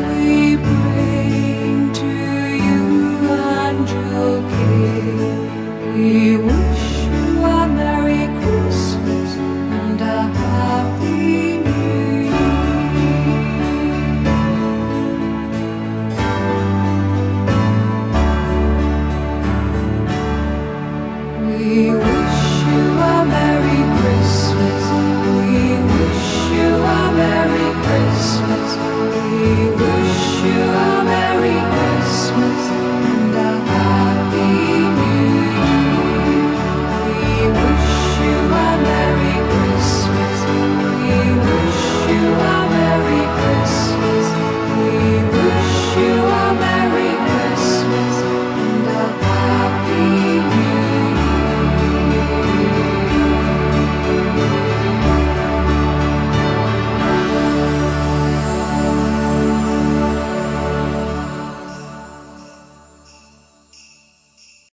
sweet.